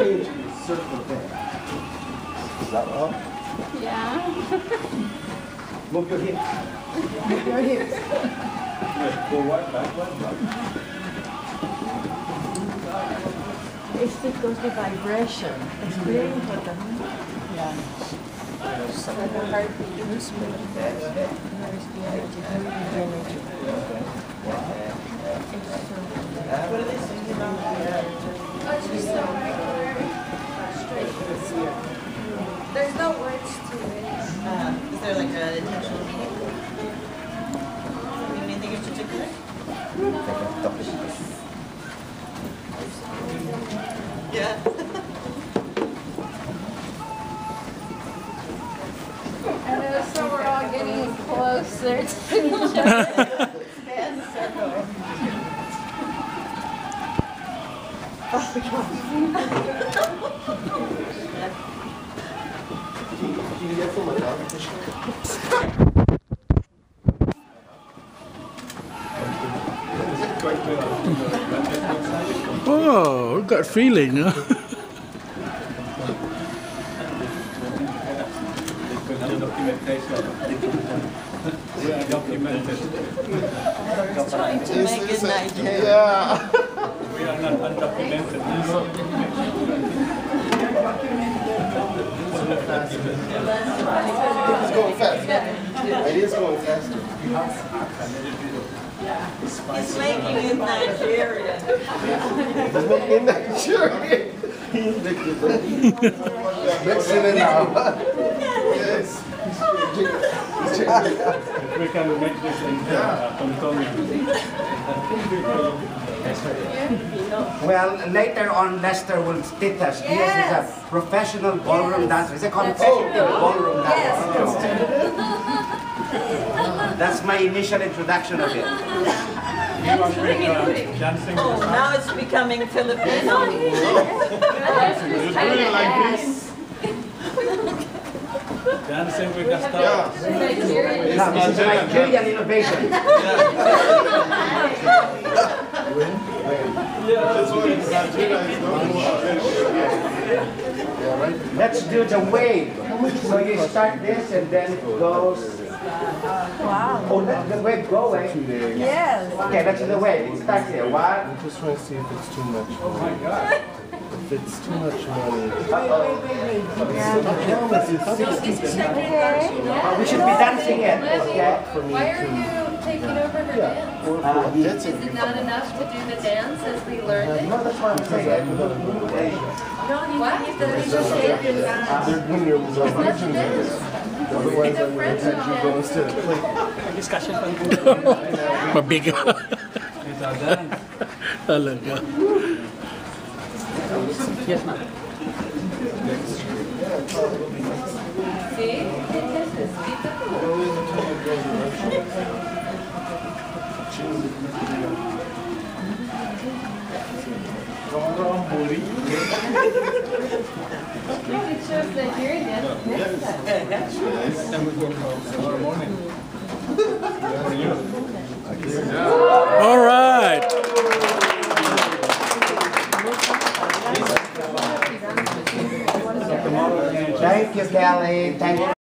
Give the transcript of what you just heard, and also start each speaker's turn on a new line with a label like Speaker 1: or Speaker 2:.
Speaker 1: circle there. Is that all?
Speaker 2: Yeah.
Speaker 1: Move your hips.
Speaker 2: Move your hips.
Speaker 1: Forward, backward,
Speaker 2: It's because the vibration is very important. Yeah. So the heartbeat is
Speaker 3: What are they singing about?
Speaker 4: Oh, it's just so regular, straight. There's no words to it.
Speaker 3: Uh, is there like an intentional meaning? Mean anything in particular? Yeah.
Speaker 4: I know, so we're all getting closer to each other.
Speaker 3: Stand circle.
Speaker 1: Can you get from my dog?
Speaker 5: Oh, got feeling, huh?
Speaker 6: We are documented.
Speaker 3: Trying to make it Nigerian.
Speaker 1: Yeah.
Speaker 6: We are not undocumented.
Speaker 1: It's going fast. It is going faster.
Speaker 3: He's making it Nigerian.
Speaker 1: He's making Nigerian. He's mixing it. Mixing it now. Yes.
Speaker 6: If we can make this in uh, Tontongan.
Speaker 7: Well, later on, Lester will teach us. This is a professional ballroom dancer. It's a competitive ballroom dancer. That's my initial introduction of it.
Speaker 6: You are with, dancing.
Speaker 3: Oh, now it's becoming Filipino. It's really like this.
Speaker 6: Dancing with the stars.
Speaker 7: This is a Nigerian innovation. Let's do the wave. So you start this and then it goes.
Speaker 2: Wow.
Speaker 7: Oh, let the wave go away.
Speaker 2: Yes.
Speaker 7: Okay, that's the wave. It starts here. One.
Speaker 1: I'm just trying to see if it's too much. Oh my god. If it's too much money.
Speaker 2: Wait, wait, wait, wait. Yeah.
Speaker 1: The promise is 60
Speaker 7: Uh, we should be dancing it. Okay.
Speaker 4: Why are you taking over her dance?
Speaker 1: Or for you. That's
Speaker 4: Is it not enough to do the dance as we learned it?
Speaker 7: No, that's what I'm saying.
Speaker 4: What?
Speaker 1: They're when you're
Speaker 4: Yes, it is.
Speaker 1: Otherwise, I would have had you go instead of play.
Speaker 5: Mabigat.
Speaker 6: It's a dance.
Speaker 5: Talaga.
Speaker 4: See? This is beautiful. It shows that you're in it.
Speaker 6: Tomorrow morning. For you.
Speaker 5: All right.
Speaker 7: Thank you, Kelly. Thank you.